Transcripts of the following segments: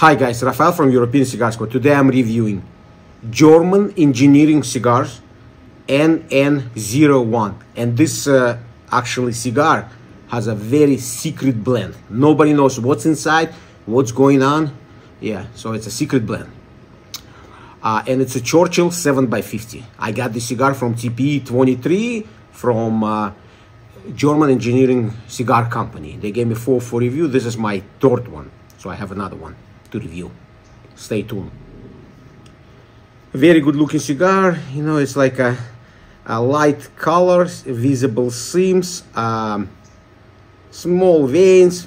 Hi guys, Rafael from European Cigar Squad. Today I'm reviewing German engineering cigars NN01 and this uh, actually cigar has a very secret blend. Nobody knows what's inside, what's going on. Yeah, so it's a secret blend. Uh, and it's a Churchill 7x50. I got the cigar from TPE23 from uh, German Engineering Cigar Company. They gave me four for review. This is my third one, so I have another one to review. Stay tuned. Very good looking cigar. You know, it's like a, a light colors, visible seams, um, small veins,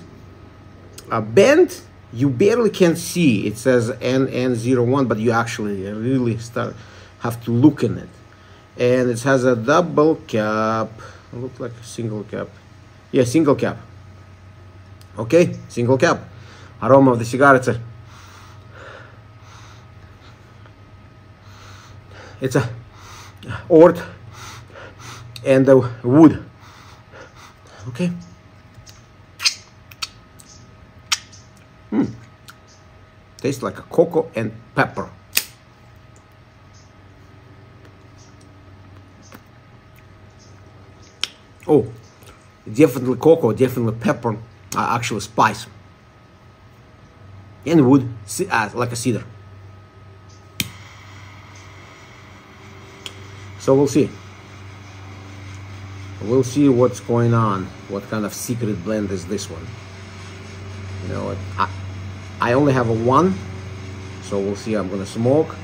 a bend. You barely can see. It says NN01, but you actually really start have to look in it. And it has a double cap. Look like a single cap. Yeah, single cap. Okay, single cap. Aroma of the cigar. It's a it's a ort and the wood. Okay. Hmm. Tastes like a cocoa and pepper. Oh definitely cocoa definitely pepper uh, actually spice. And wood uh, like a cedar So we'll see. We'll see what's going on. What kind of secret blend is this one? You know, I, I only have a one, so we'll see. I'm gonna smoke,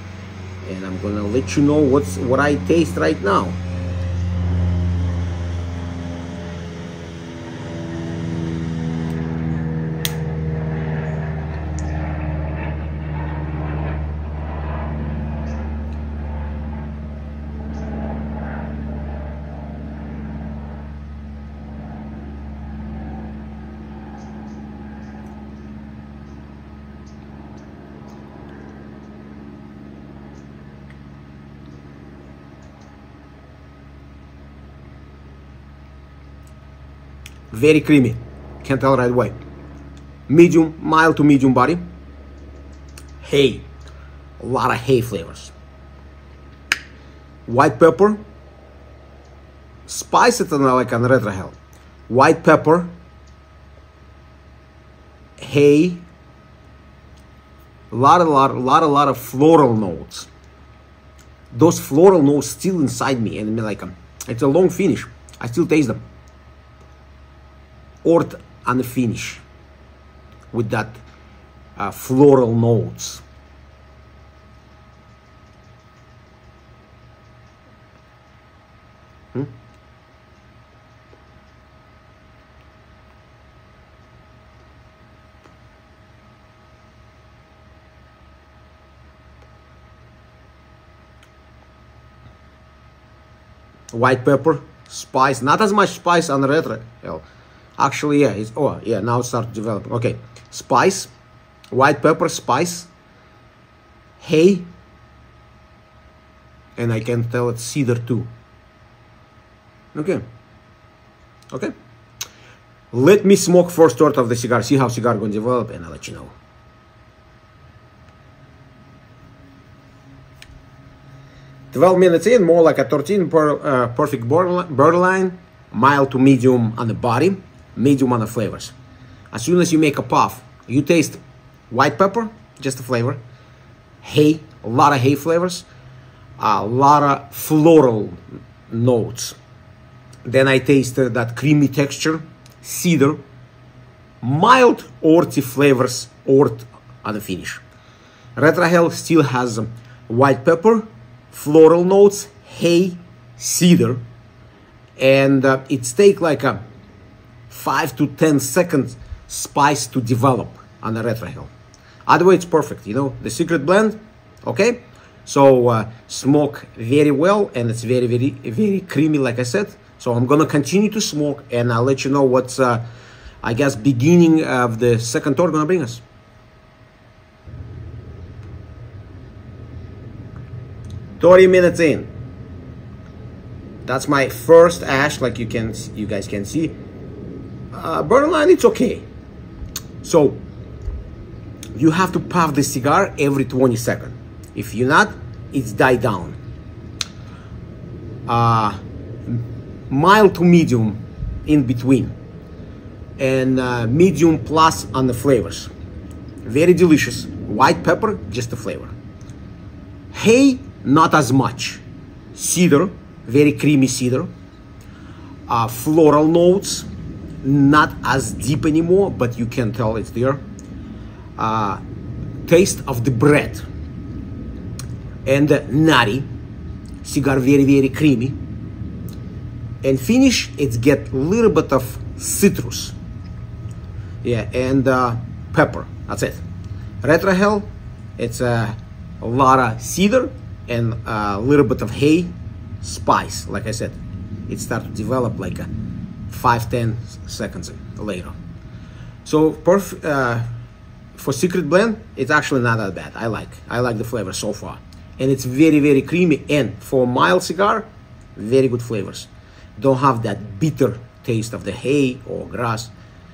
and I'm gonna let you know what's what I taste right now. Very creamy. Can't tell right away. Medium mild to medium body. Hay a lot of hay flavors. White pepper. Spice it like on retrohale white pepper. Hay. A lot, a lot, a lot, a lot of floral notes. Those floral notes still inside me, and like um, it's a long finish. I still taste them ort and finish with that uh, floral notes. Hmm? White pepper, spice, not as much spice on retro. Actually, yeah, it's, oh, yeah, now start developing. Okay, spice, white pepper, spice, hay, and I can tell it's cedar too. Okay, okay. Let me smoke first third of the cigar, see how cigar going to develop, and I'll let you know. Twelve minutes in, more like a 13 per, uh, perfect borderline, mild to medium on the body medium on the flavors. As soon as you make a puff, you taste white pepper, just a flavor, hay, a lot of hay flavors, a lot of floral notes. Then I taste uh, that creamy texture, cedar, mild orty flavors, earth on the finish. Retrohale still has white pepper, floral notes, hay, cedar, and uh, it's take like a 5 to 10 seconds spice to develop on a retrohale. Otherwise, it's perfect, you know, the secret blend, okay? So uh, smoke very well and it's very, very, very creamy, like I said. So I'm gonna continue to smoke and I'll let you know what's, uh, I guess, beginning of the second tour gonna bring us. Thirty minutes in. That's my first ash, like you can, you guys can see uh, borderline, it's okay. So, you have to puff the cigar every 20 seconds. If you're not, it's die down. Uh, mild to medium in between and uh, medium plus on the flavors. Very delicious. White pepper, just the flavor. Hay, not as much. Cedar, very creamy cedar. Uh, floral notes, not as deep anymore, but you can tell it's there. Uh, taste of the bread. And uh, nutty, cigar very, very creamy. And finish, it's get a little bit of citrus yeah and uh, pepper that's it retrohale it's uh, a lot of cedar and a little bit of hay spice like i said it starts to develop like a five ten seconds later. So perf uh, for secret blend it's actually not that bad. I like i like the flavor so far. And it's very very creamy and for mild cigar very good flavors. Don't have that bitter taste of the hay or grass.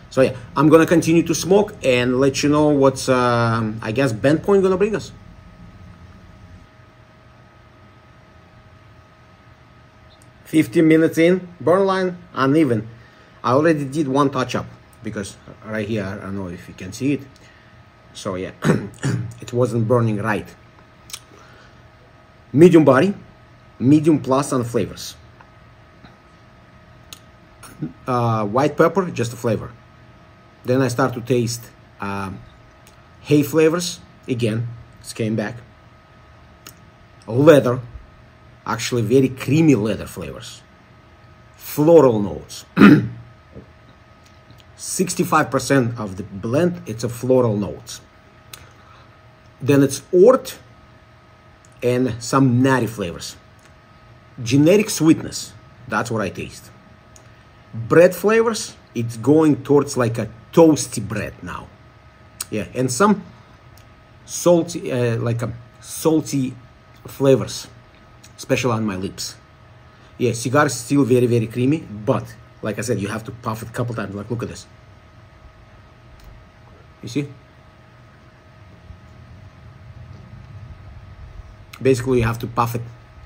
So yeah, I'm gonna continue to smoke and let you know what's, uh, I guess, bend point gonna bring us. Fifteen minutes in, burn line uneven. I already did one touch up because right here, I don't know if you can see it. So yeah, it wasn't burning right. Medium body, medium plus on flavors. Uh, white pepper, just a flavor. Then I start to taste um, hay flavors again. It came back. Leather, actually very creamy leather flavors. Floral notes. 65% of the blend, it's a floral notes. Then it's ort and some nutty flavors. Generic sweetness, that's what I taste. Bread flavors, it's going towards like a toasty bread now. Yeah, and some salty, uh, like a salty flavors, especially on my lips. Yeah, cigar is still very, very creamy, but like I said, you have to puff it a couple times. Like, look at this. You see? Basically, you have to puff it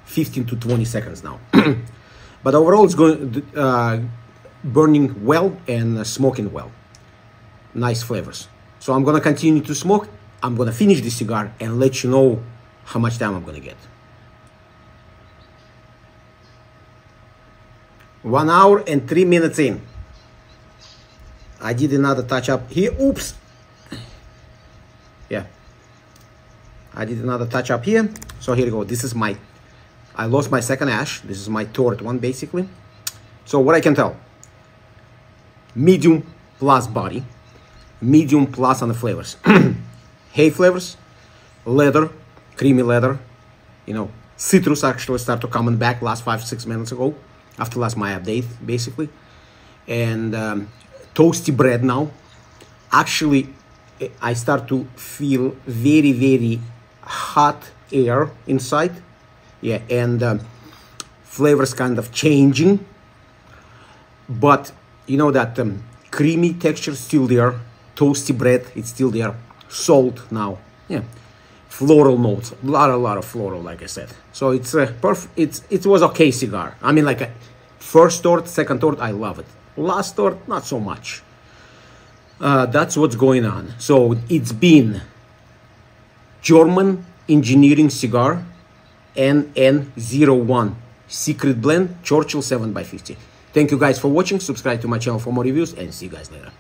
15 to 20 seconds now. but overall, it's going uh, burning well and uh, smoking well nice flavors. So I'm gonna continue to smoke. I'm gonna finish this cigar and let you know how much time I'm gonna get. One hour and three minutes in. I did another touch up here. Oops. Yeah. I did another touch up here. So here you go. This is my, I lost my second ash. This is my third one basically. So what I can tell, medium plus body medium plus on the flavors. hay flavors, leather, creamy leather, you know, citrus actually started coming back last five, six minutes ago after last my update, basically. And um, toasty bread now. Actually, I start to feel very, very hot air inside. Yeah, and um, flavors kind of changing. But you know that um, creamy texture still there toasty bread, it's still there. Salt now, yeah. Floral notes, a lot, a lot of floral, like I said. So it's a perfect. It's it was okay cigar. I mean, like a first tort, second tort, I love it. Last tort, not so much. Uh, that's what's going on. So it's been German engineering cigar NN01 secret blend Churchill 7 by 50 Thank you guys for watching. Subscribe to my channel for more reviews and see you guys later.